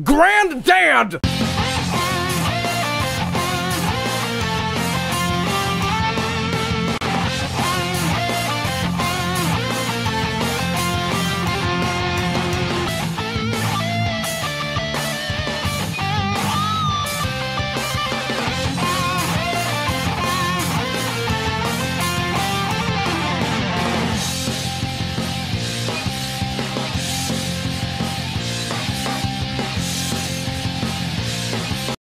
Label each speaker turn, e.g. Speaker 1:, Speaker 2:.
Speaker 1: Granddad!